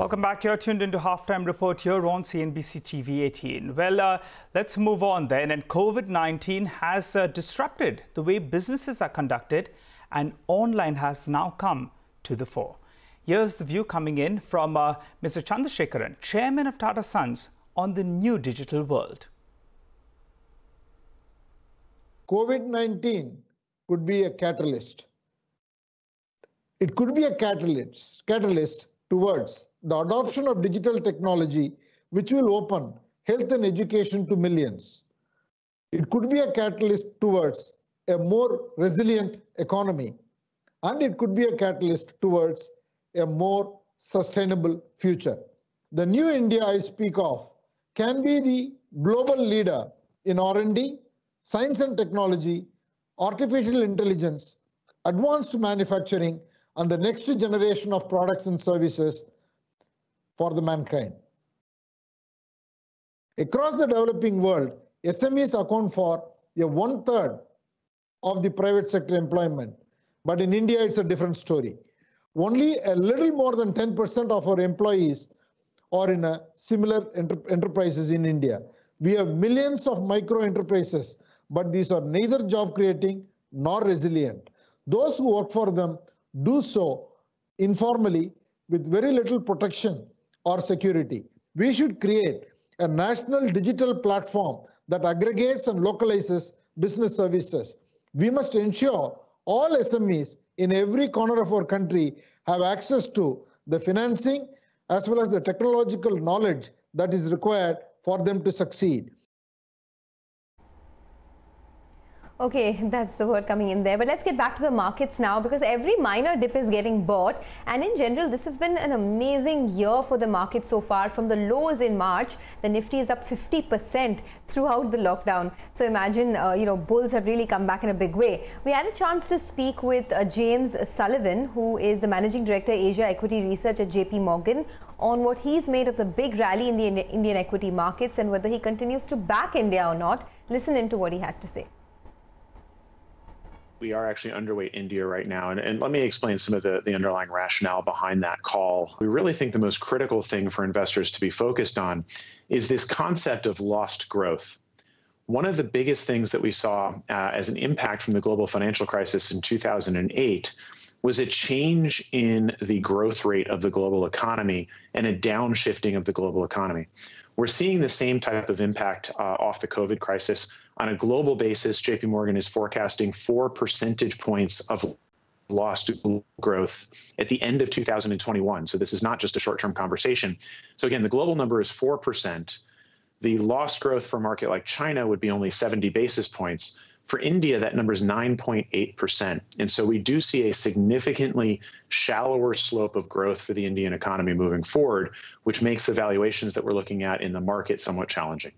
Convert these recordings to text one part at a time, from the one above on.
Welcome back. You're tuned into Halftime Report here on CNBC TV 18. Well, uh, let's move on then. And COVID 19 has uh, disrupted the way businesses are conducted, and online has now come to the fore. Here's the view coming in from uh, Mr. Chandrasekaran, chairman of Tata Sons, on the new digital world. COVID 19 could be a catalyst. It could be a catalyst, catalyst towards the adoption of digital technology, which will open health and education to millions. It could be a catalyst towards a more resilient economy, and it could be a catalyst towards a more sustainable future. The new India I speak of can be the global leader in R&D, science and technology, artificial intelligence, advanced manufacturing, and the next generation of products and services for the mankind. Across the developing world, SMEs account for a one third of the private sector employment. But in India, it's a different story. Only a little more than 10% of our employees are in a similar enter enterprises in India. We have millions of micro enterprises, but these are neither job creating nor resilient. Those who work for them do so informally with very little protection or security. We should create a national digital platform that aggregates and localizes business services. We must ensure all SMEs in every corner of our country have access to the financing as well as the technological knowledge that is required for them to succeed. Okay, that's the word coming in there. But let's get back to the markets now because every minor dip is getting bought. And in general, this has been an amazing year for the market so far. From the lows in March, the Nifty is up 50% throughout the lockdown. So imagine, uh, you know, bulls have really come back in a big way. We had a chance to speak with uh, James Sullivan, who is the Managing Director, Asia Equity Research at JP Morgan, on what he's made of the big rally in the Indian equity markets and whether he continues to back India or not. Listen into what he had to say we are actually underweight India right now. And, and let me explain some of the, the underlying rationale behind that call. We really think the most critical thing for investors to be focused on is this concept of lost growth. One of the biggest things that we saw uh, as an impact from the global financial crisis in 2008 was a change in the growth rate of the global economy and a downshifting of the global economy. We're seeing the same type of impact uh, off the COVID crisis. On a global basis, JP Morgan is forecasting four percentage points of lost growth at the end of 2021. So this is not just a short-term conversation. So again, the global number is 4%. The lost growth for a market like China would be only 70 basis points. For India, that number is 9.8%. And so we do see a significantly shallower slope of growth for the Indian economy moving forward, which makes the valuations that we're looking at in the market somewhat challenging.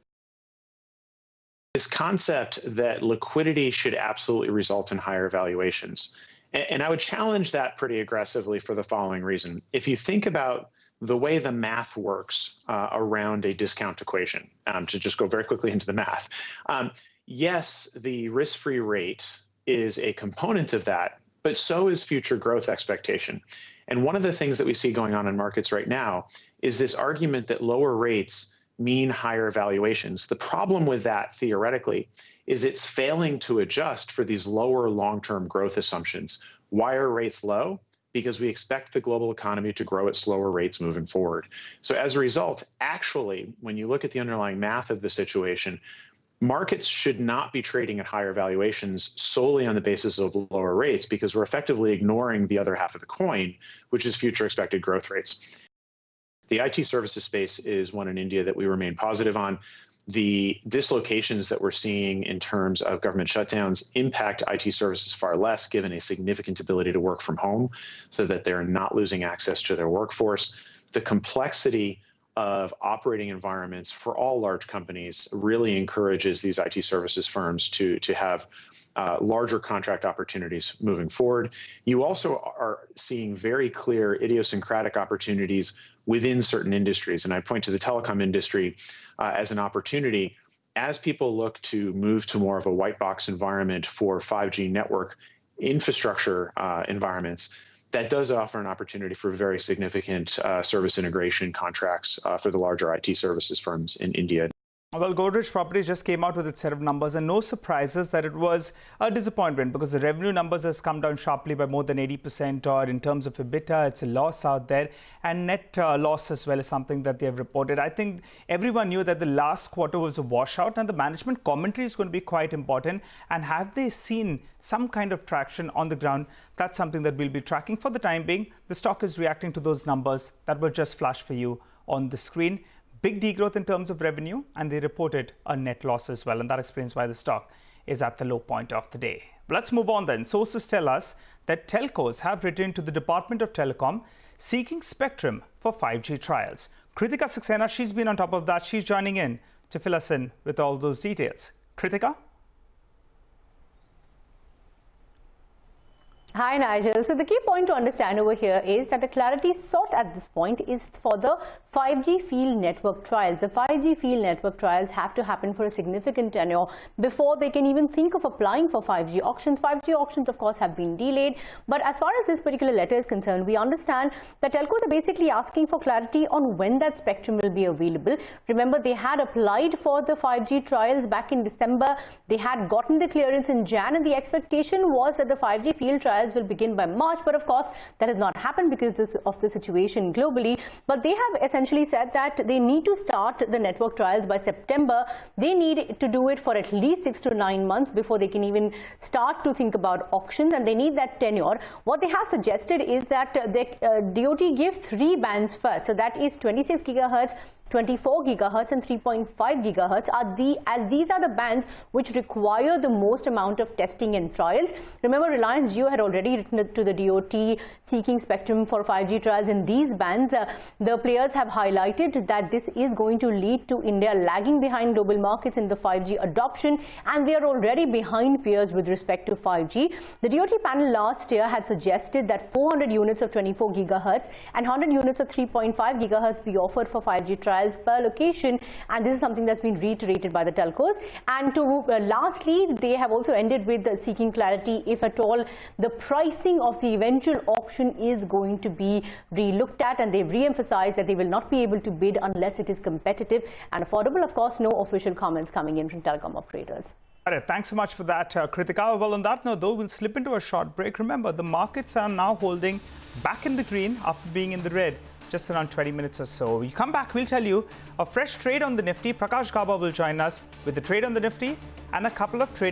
This concept that liquidity should absolutely result in higher valuations. And I would challenge that pretty aggressively for the following reason. If you think about the way the math works uh, around a discount equation, um, to just go very quickly into the math, um, yes, the risk free rate is a component of that, but so is future growth expectation. And one of the things that we see going on in markets right now is this argument that lower rates mean higher valuations. The problem with that theoretically is it's failing to adjust for these lower long term growth assumptions. Why are rates low? Because we expect the global economy to grow at slower rates moving forward. So, as a result, actually, when you look at the underlying math of the situation, markets should not be trading at higher valuations solely on the basis of lower rates because we're effectively ignoring the other half of the coin, which is future expected growth rates. The IT services space is one in India that we remain positive on. The dislocations that we're seeing in terms of government shutdowns impact IT services far less, given a significant ability to work from home so that they're not losing access to their workforce. The complexity of operating environments for all large companies really encourages these IT services firms to, to have uh, larger contract opportunities moving forward. You also are seeing very clear idiosyncratic opportunities within certain industries. And I point to the telecom industry uh, as an opportunity as people look to move to more of a white box environment for 5G network infrastructure uh, environments that does offer an opportunity for very significant uh, service integration contracts uh, for the larger IT services firms in India. Well, Godrej Properties just came out with its set of numbers, and no surprises that it was a disappointment because the revenue numbers has come down sharply by more than 80%. Or in terms of EBITDA, it's a loss out there, and net uh, loss as well is something that they have reported. I think everyone knew that the last quarter was a washout, and the management commentary is going to be quite important. And have they seen some kind of traction on the ground? That's something that we'll be tracking for the time being. The stock is reacting to those numbers that were just flashed for you on the screen big degrowth in terms of revenue, and they reported a net loss as well. And that explains why the stock is at the low point of the day. Let's move on then. Sources tell us that telcos have written to the Department of Telecom seeking spectrum for 5G trials. Kritika Saxena, she's been on top of that. She's joining in to fill us in with all those details. Kritika? Hi Nigel. So the key point to understand over here is that the clarity sought at this point is for the 5G field network trials. The 5G field network trials have to happen for a significant tenure before they can even think of applying for 5G auctions. 5G auctions of course have been delayed but as far as this particular letter is concerned we understand that telcos are basically asking for clarity on when that spectrum will be available. Remember they had applied for the 5G trials back in December. They had gotten the clearance in Jan and the expectation was that the 5G field trials trials will begin by March, but of course that has not happened because of the situation globally. But they have essentially said that they need to start the network trials by September. They need to do it for at least six to nine months before they can even start to think about auctions and they need that tenure. What they have suggested is that the uh, DOT give three bands first. So that is 26 gigahertz, 24 gigahertz and 3.5 gigahertz are the as these are the bands which require the most amount of testing and trials. Remember Reliance Jio had already written to the DOT seeking spectrum for 5G trials in these bands. Uh, the players have highlighted that this is going to lead to India lagging behind global markets in the 5G adoption and we are already behind peers with respect to 5G. The DOT panel last year had suggested that 400 units of 24 gigahertz and 100 units of 3.5 gigahertz be offered for 5G trials trials per location and this is something that's been reiterated by the telcos and to uh, lastly they have also ended with seeking clarity if at all the pricing of the eventual auction is going to be re-looked at and they've re-emphasized that they will not be able to bid unless it is competitive and affordable of course no official comments coming in from telecom operators all right, thanks so much for that, uh, Kritika. Well, on that note, though, we'll slip into a short break. Remember, the markets are now holding back in the green after being in the red just around 20 minutes or so. We come back, we'll tell you a fresh trade on the Nifty. Prakash Gaba will join us with the trade on the Nifty and a couple of trade